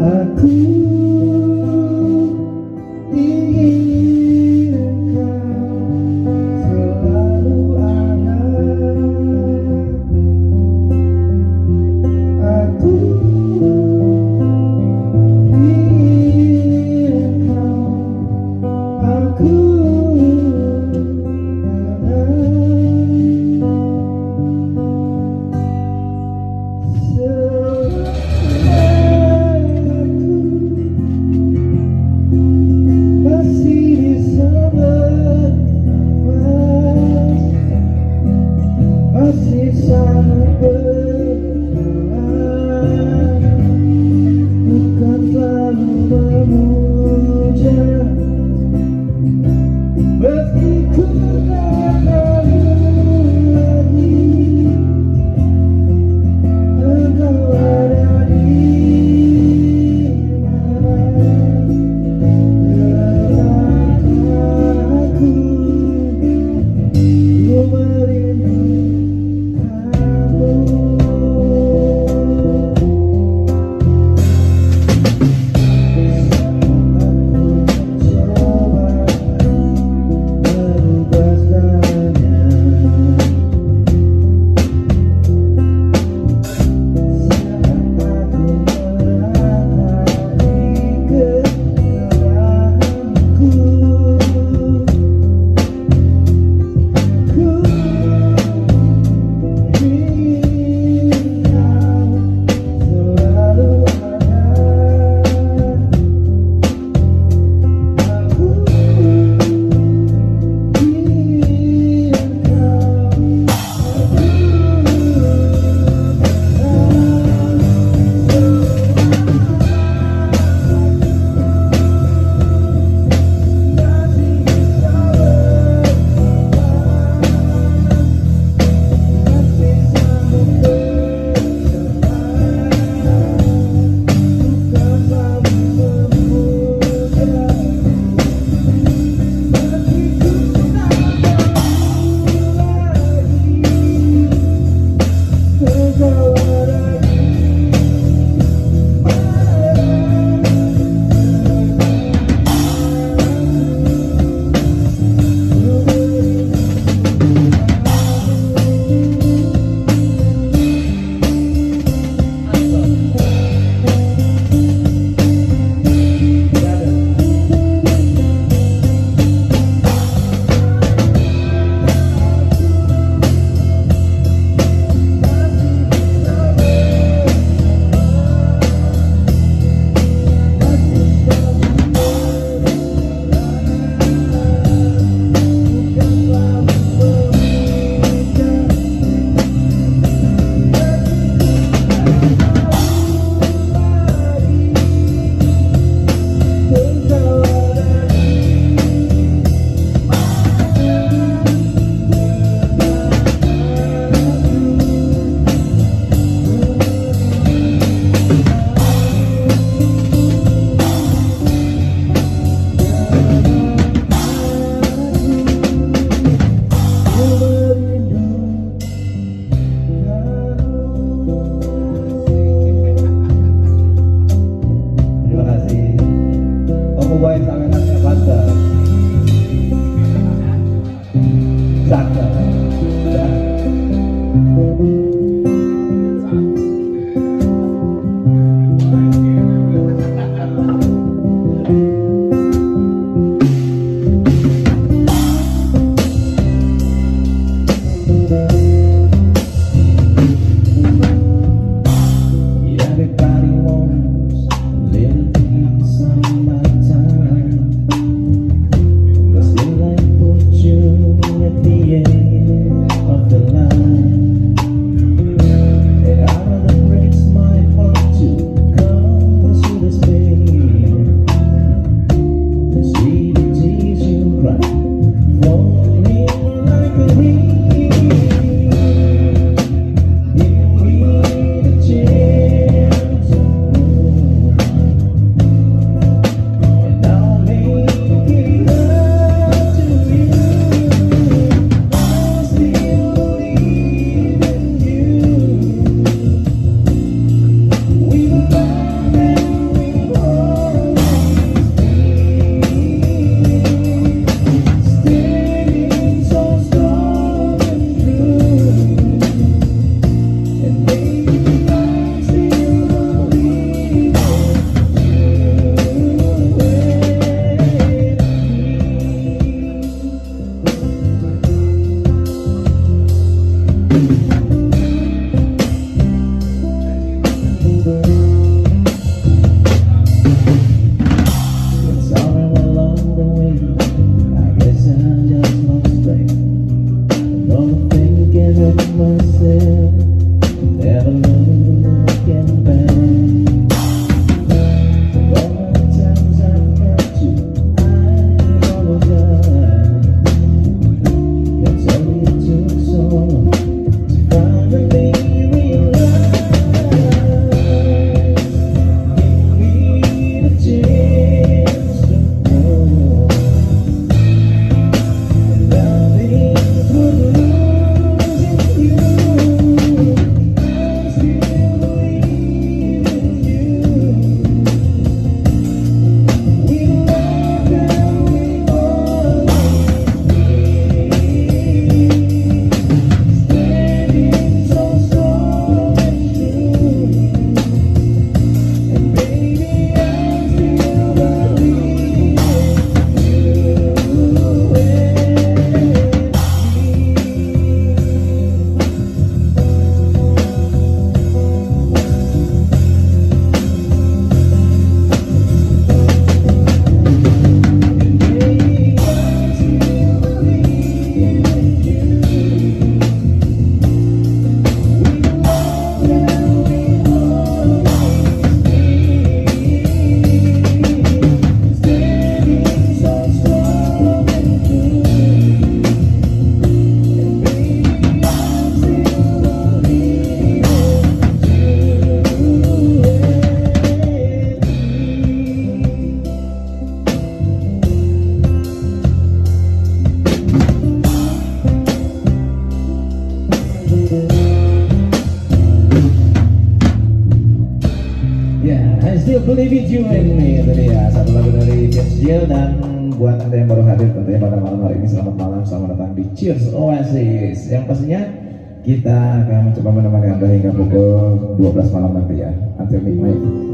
aku você. Ya, yeah, I still believe in you ini Tadi ya, satu lagu dari James Jill dan buat anda yang baru hadir tentunya pada malam hari ini. Selamat malam selamat datang di Cheers Oasis. Yang pastinya kita akan mencoba menemani anda hingga pukul 12 malam nanti ya. Until midnight.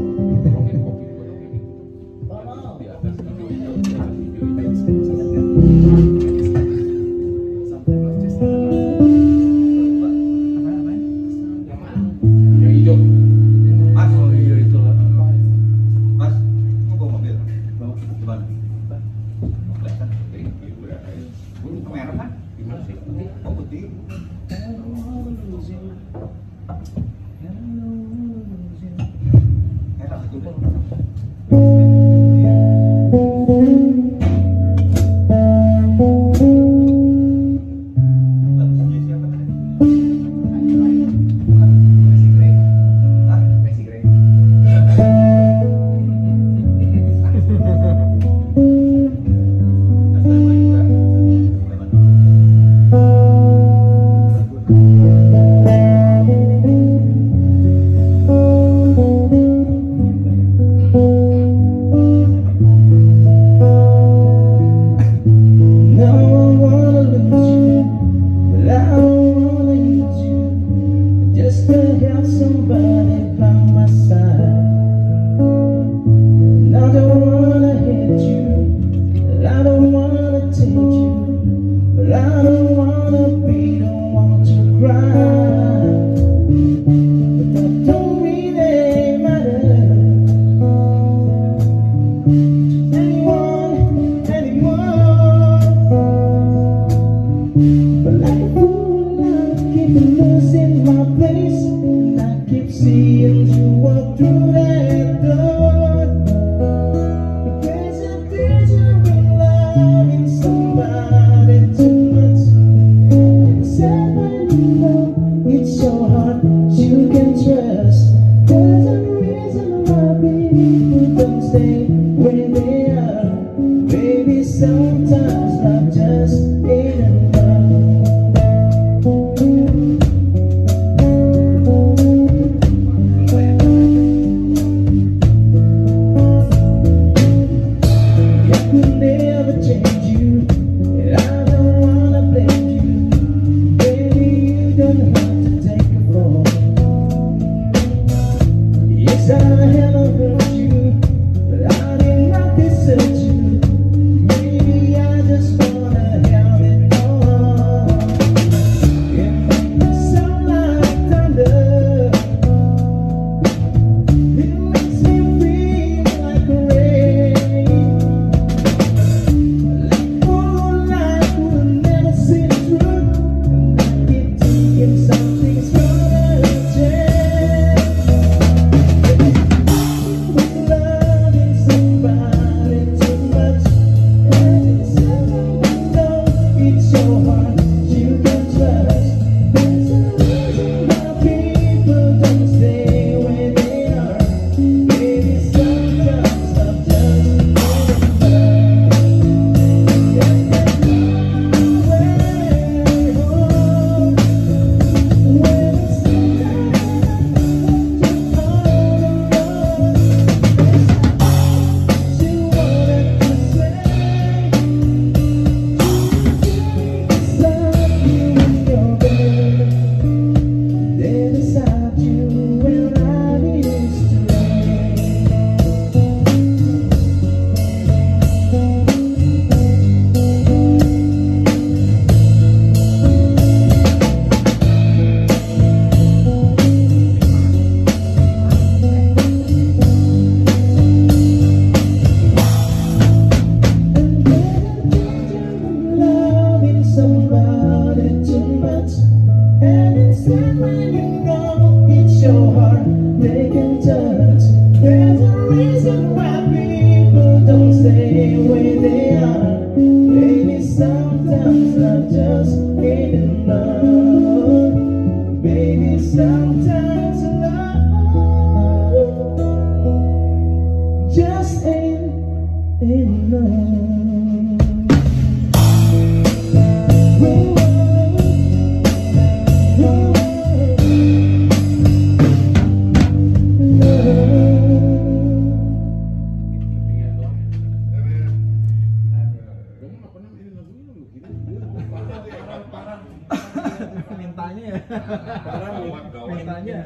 Orang Gawat, gawat. mintanya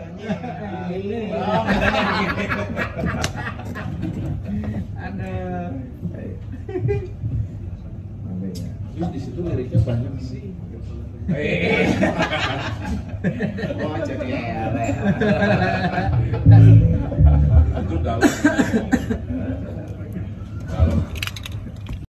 ini. Oh, Ada. Terus di situ liriknya banyak sih. Eh. Wah jadi Itu dalam.